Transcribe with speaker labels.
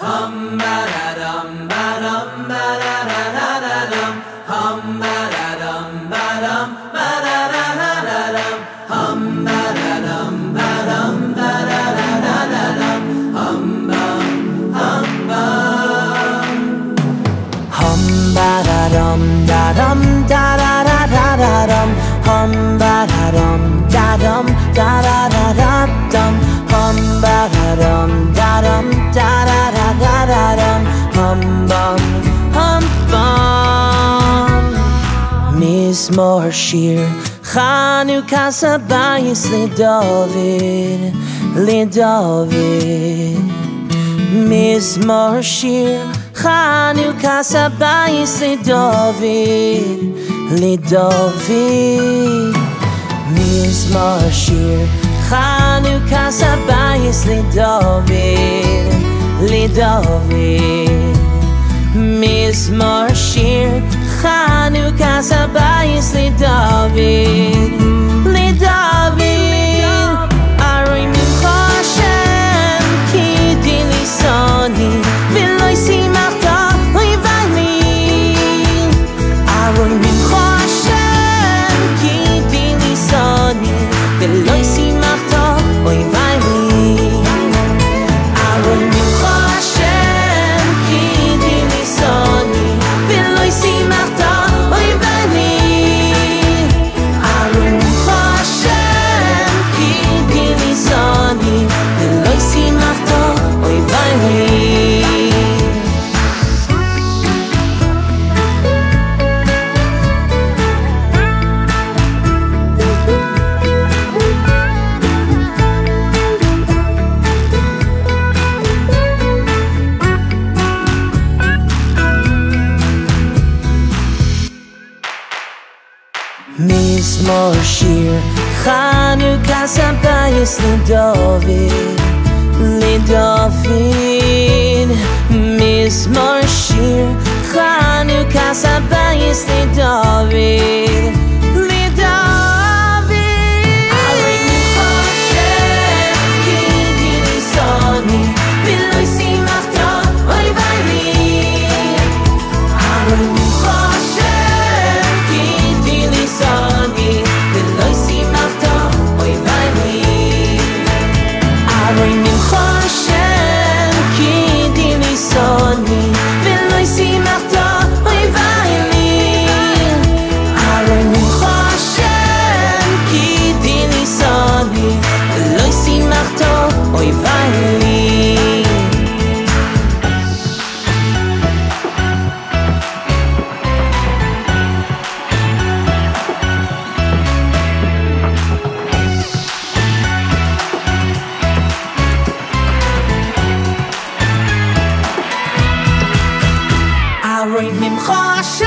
Speaker 1: Hum, ba da dum, ba dum, ba da da da dum. Hum ba da dum ba dum ba da da da da dum. Hum. bum bum
Speaker 2: hump bum Mizmor shir Chanukas Habayis leDavid leDavid Mizmor shir, Chanukas Habayis leDavid leDavid Mizmor shir, Chanukas Habayis leDavid leDavid Miss Mizmor Shir Chanukas Habayis David. More mój szir Hanuka sam אין מים חאש